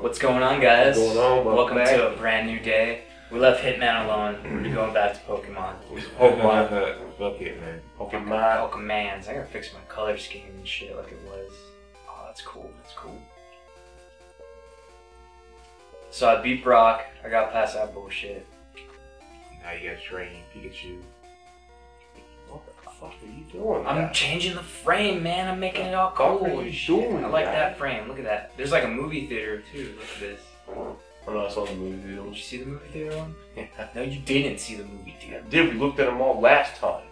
What's going on, guys? What's going on? Welcome to a brand new day. We left Hitman alone. We're going back to Pokemon. Pokemon. Fuck it, man. Pokemon. Pokemans. I gotta fix my color scheme and shit like it was. Oh, that's cool. That's cool. So I beat Brock. I got past that bullshit. Now you gotta train Pikachu. What the fuck are you doing? I'm guy? changing the frame, man. I'm making it all cool. are you doing, I like guy? that frame. Look at that. There's like a movie theater too. Look at this. Oh, no, I saw the movie theater. Did you see the movie theater one? Yeah. No, you didn't see the movie I theater. did. We looked at them all last time.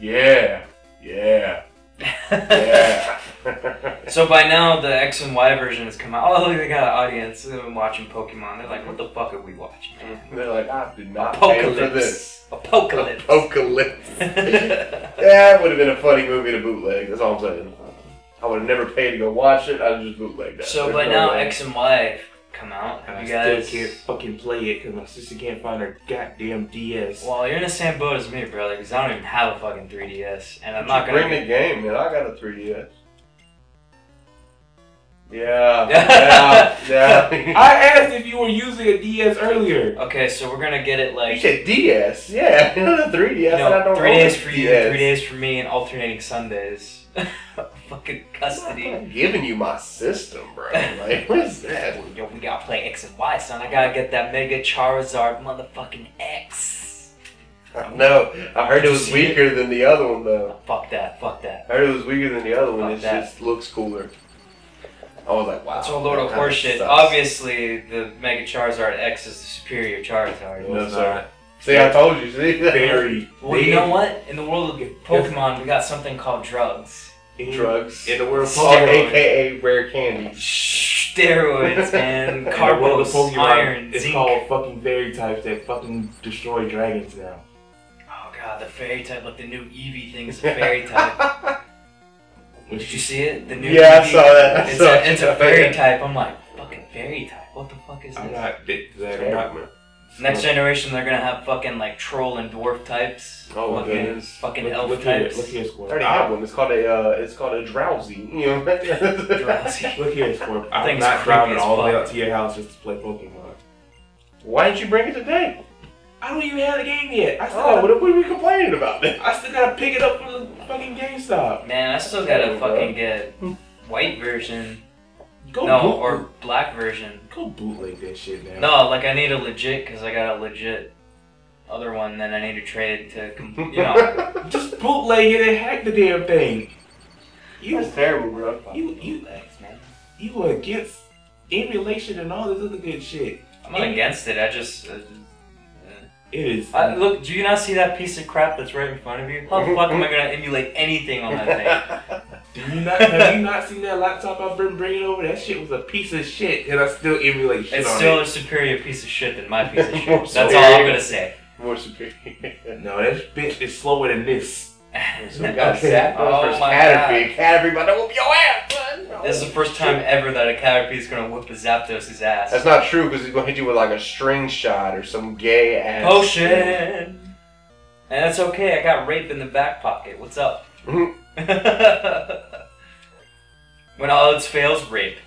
Yeah. Yeah. Yeah. So by now the X and Y version has come out. Oh look, they got an audience They've been watching Pokemon. They're like, what the fuck are we watching, man? They're like, I did not pay for this. Apocalypse. Apocalypse. yeah, it would have been a funny movie to bootleg. That's all I'm saying. I would have never paid to go watch it. I'd just bootleg that. so There's by no now way. X and Y come out. I Have you still guys? can't fucking play it because my sister can't find her goddamn DS. Well, you're in the same boat as me, brother. Because I don't even have a fucking 3DS, and I'm Just not gonna. bring the game, man. I got a 3DS. Yeah, yeah, yeah. I asked if you were using a DS earlier. Okay, so we're gonna get it like you said DS, yeah. Not a 3DS. You and I know, don't three days a for you, three days for me, and alternating Sundays. fucking custody. I'm custody. giving you my system, bro. Like, what is that? Yo, we gotta play X and Y, son. I gotta get that Mega Charizard motherfucking X. No, I heard it Did you was see weaker than the other one, though. Fuck that, fuck that. I heard it was weaker than the other one. It just looks cooler. I was like, wow. That's a load of horseshit. Obviously, the Mega Charizard X is the superior Charizard. No, No, it's not. See, I told you. See, Very. Well, you know what? In the world of Pokemon, we got something called drugs. In, Drugs. In the world of Pokemon. AKA rare candy. Steroids, man. in the Carbos, Pokemon, iron, it's zinc. called fucking fairy types that fucking destroy dragons now. Oh god, the fairy type, like the new Eevee thing is a fairy type. Did you see it? The new Yeah, I saw that. I It's, saw a, it's a that. fairy type. I'm like, fucking fairy type. What the fuck is I'm this? not. That, that, I'm not Terrible. Next generation, they're gonna have fucking like troll and dwarf types. Oh, fucking, goodness. fucking look, elf look here, types. look here, I Squirt. already have one. It's called a. Uh, it's called a Drowzee. You know. Drowzee. Look here, Squirt. I'm not driving all the way fuck. out to your house just to play Pokemon. Why didn't you bring it today? I don't even have the game yet. I still, Oh, gotta, what, what are we complaining about then? I still gotta pick it up from the fucking GameStop. Man, I still gotta Terrible, bro. fucking get white version. Go no, boot, or black version. go bootleg that shit now. No, like I need a legit because I got a legit other one. that I need to trade to, com- you know. Just bootleg it and hack the damn thing. You That's terrible, bro. You- you- Bootlegs, man. you were against emulation and all this other good shit. I'm not against it. I just. Uh, It is. Uh, I, look, do you not see that piece of crap that's right in front of you? How the fuck am I gonna emulate anything on that thing? do you not have you not seen that laptop I've been bringing over? That shit was a piece of shit, and I still emulate shit It's on still it. a superior piece of shit than my piece of shit. More That's all. I'm gonna say. More superior. No, that bitch is slower than this. So we got Okay. Zapdos Oh versus my Caterpie. Caterpie about to whoop your ass, son. This is the first time ever that a Caterpie is gonna whoop a Zapdos' ass. That's not true because he's gonna hit you with like a string shot or some gay ass. Potion! And that's okay, I got rape in the back pocket. What's up? Mhm. when all else fails, rape.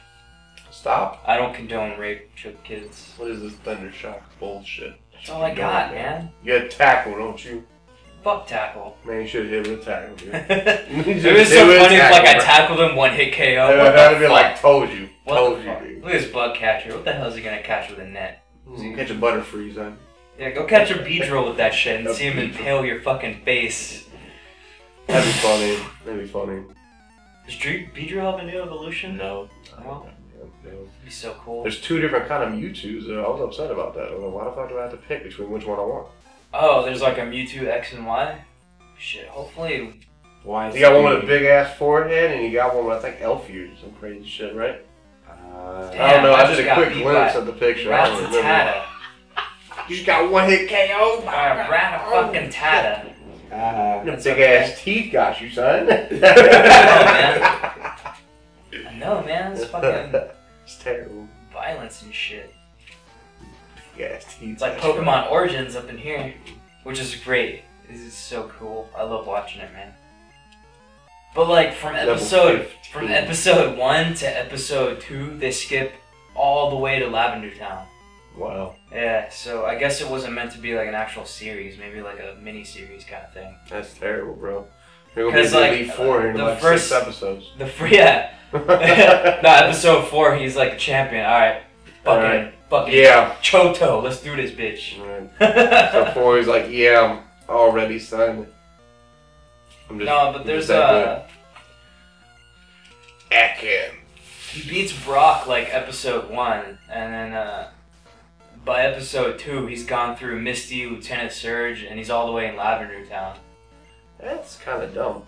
Stop. I don't condone rape to kids. What is this thunder shock bullshit? That's all I got, man. You got tackle, don't you? Fuck tackle. Man, you should have hit with a tackle, dude. it was so funny if like I tackled him, one hit KO. I What would be like, told you. What told you, dude. Look at this bug catcher. What the hell is he gonna catch with a net? You catch a butterfree, son. Yeah, go catch a Beedrill with that shit and see him impale your fucking face. That'd be funny. That'd be funny. Does Beedrill have a new evolution? No. Yeah. That'd be so cool. There's two different kind of Mewtwo's. Uh, I was upset about that. I was like, Why the fuck do I have to pick between which one I want? Oh, there's like a Mewtwo X and Y? Shit, hopefully. Why? is You got one with a big ass forehead, and you got one with I think elf ears, some crazy shit, right? Uh, Damn, I don't know. I I just did a quick glimpse by of the picture. I don't remember. Rattata. You just got one hit KO. Uh, Rat fucking Tata. ah. Them big ass teeth got you, son. I It's like Pokemon Origins up in here, which is great. This is so cool. I love watching it, man. But like from episode from episode one to episode two, they skip all the way to Lavender Town. Wow, Yeah, so I guess it wasn't meant to be like an actual series, maybe like a mini series kind of thing. that's terrible, bro. You're gonna be 'Cause, the like, Four in the like first- six episodes. The free yeah. no, episode four, he's like a champion. All right, fucking. Fucking, yeah. Choto, let's do this, bitch. Right. So like, yeah, I'm already signed. I'm just, no, but there's uh. Akin. he beats Brock like episode one, and then uh, by episode two, he's gone through Misty, Lieutenant Surge, and he's all the way in Lavender Town. That's kind of dumb.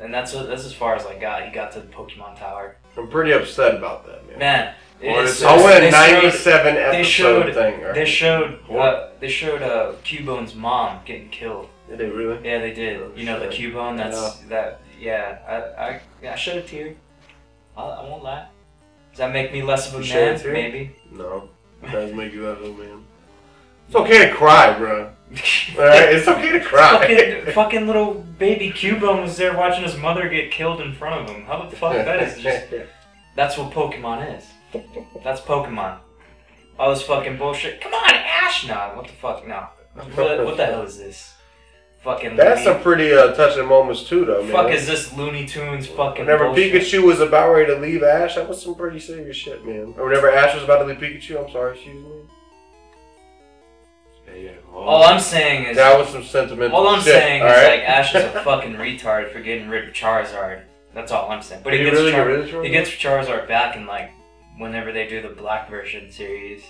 And that's that's as far as I got. He got to the Pokemon Tower. I'm pretty upset about that, man. Man, What it's I went a showed- 97 episode showed- thing. Right? They showed uh, What? they showed uh, Cubone's mom getting killed. Did they really? Yeah, they did. Oh, you know the shit. Cubone. That's that. Yeah, I I yeah, I shed a tear. I, I won't lie. Does that make me less of a You a man? tear? Maybe. No. It does make you that little man. It's okay to cry, bro. Alright? It's okay to cry. fucking, fucking little baby Cubone was there watching his mother get killed in front of him. How the fuck that is? Just, that's what Pokemon is. That's Pokemon. All this fucking bullshit. Come on, Ash! Nah, what the fuck? No. What, what the hell is this? Fucking. That's Looney- some pretty uh, touching moments too, though, man. fuck is this Looney Tunes fucking Whenever bullshit? Pikachu was about ready to leave Ash, that was some pretty serious shit, man. Or whenever Ash was about to leave Pikachu, I'm sorry, excuse me. Yeah, yeah. All I'm saying is, That was some sentimental all I'm shit, saying is alright? like Ash is a fucking retard for getting rid of Charizard. That's all I'm saying. But Did he he gets really Char- get rid of Charizard? he gets Charizard back in like whenever they do the Black version series.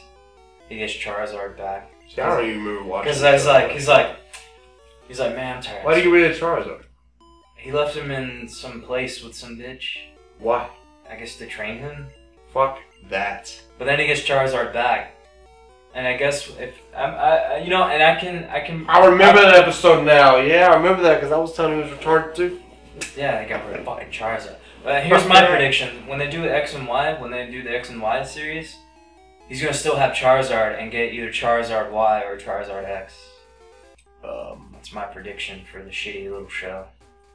He gets Charizard back See, I don't even remember watching because that. he's like he's like he's like man I'm tired. Why did you get rid of Charizard? He left him in some place with some bitch. Why? I guess to train him. Fuck that. But then he gets Charizard back. And I guess if I'm, I, you know, and I can, I can. I remember that episode now. Yeah, I remember that because I was telling you he was retarded too. Yeah, they got rid of fucking Charizard. But here's my prediction: when they do X and Y, when they do the X and Y series, he's gonna still have Charizard and get either Charizard Y or Charizard X. Um, That's my prediction for the shitty little show.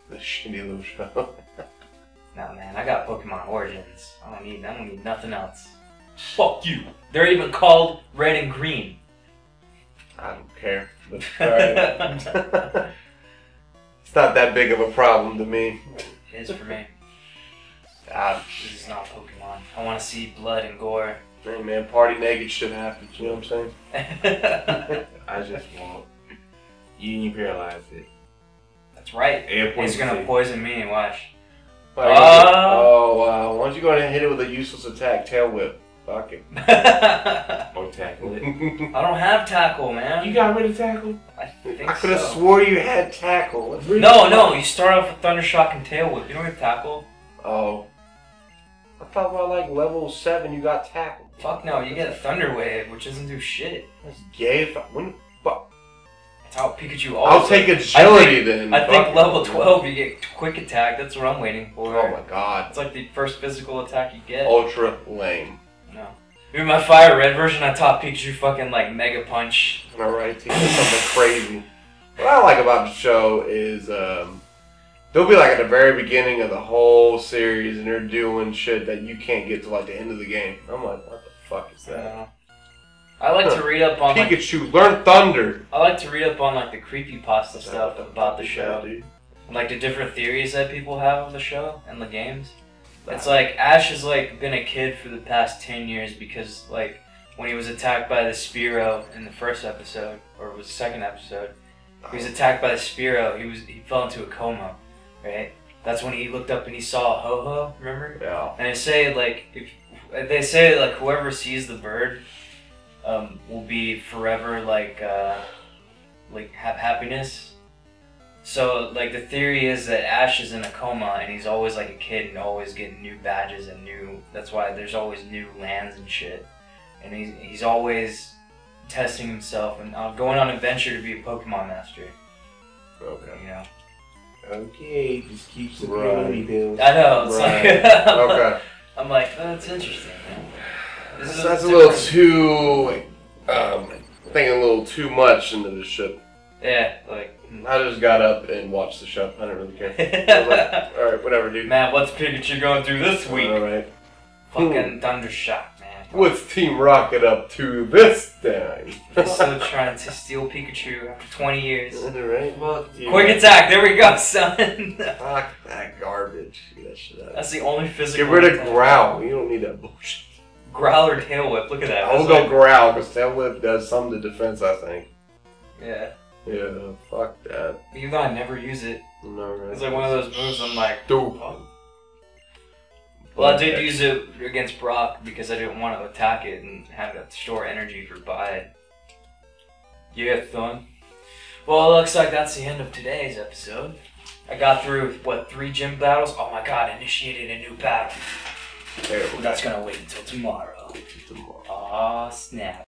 the shitty little show. Nah, man, I got Pokemon Origins. I don't need, I don't need nothing else. Fuck you. They're even called Red and Green. I don't care. But, alright. it's not that big of a problem to me. It is for me. Ah, This is not Pokemon. I want to see blood and gore. hey man, party naked shit happen. You know what I'm saying? I just want Union paralyze it. That's right. Air He's gonna poison me. and Watch. Like, Ah. oh wow! Why don't you go ahead and hit it with a useless attack, tail whip? Fuck it. I Or tackle it. don't have tackle, man. You got rid of tackle? I think I could have so. swore you had tackle. No, no. You start off with Thunder Shock and Tail Whip. You don't get tackle. Oh. Thought by like level seven you got tackle. Fuck no. You get a Thunder Wave, which doesn't do shit. That's gay. If I, when, fuck. That's how Pikachu always. I'll take agility then. I think level 12 you get Quick Attack. That's what I'm waiting for. Oh my god. It's like the first physical attack you get. Ultra lame. No. Dude, my Fire Red version, I taught Pikachu fucking like Mega Punch. Alright, teach me something crazy. What I like about the show is um, they'll be like at the very beginning of the whole series and they're doing shit that you can't get to like the end of the game. I'm like, what the fuck is that? Uh, I like to read up on like Pikachu, learn Thunder. I like to read up on like the creepy pasta stuff about the show, dude. like the different theories that people have of the show and the games. It's like Ash has like been a kid for the past ten years because like when he was attacked by the Spearow in the first episode or it was the second episode, he was attacked by the Spearow. He was he fell into a coma, right? That's when he looked up and he saw a Ho-Oh. Remember? Yeah. And they say like if they say like whoever sees the bird um, will be forever like uh, like have happiness. So like the theory is that Ash is in a coma and he's always like a kid and always getting new badges and new. That's why there's always new lands and shit. And he's he's always testing himself and uh, going on adventure to be a Pokemon master. Okay. You know. Okay, just keeps some Right. right. pills. I know. It's Right. like Okay. I'm like oh, that's interesting, man. This That's, is that's a little different- too, um, thinking a little too much into this shit. Yeah, like. I just got up and watched the show. I didn't really care. I was like, all right, whatever, dude. Man, what's Pikachu going through this week? All right. Fucking Thundershock, man. What's Team Rocket up to this time? They're still trying to steal Pikachu after 20 years. right? Well, you- Quick attack, there we go, son. Fuck that garbage. That shit out. That's the only physical. Get rid of attack. Growl. You don't need that bullshit. Growl or Tail Whip, look at that. I will That's go like- Growl because Tail Whip does some to defense, I think. Yeah. Yeah, fuck that. Even though I never use it. No, right. It's like one of those moves I'm like, Stupid. Well, I did use it against Brock because I didn't want to attack it and have to store energy for Bide. Yeah, Thun. Well, it looks like that's the end of today's episode. I got through, what, three gym battles? Oh my god, initiated a new battle. Terrible. That's gonna wait until tomorrow. Tomorrow. Aw, snap.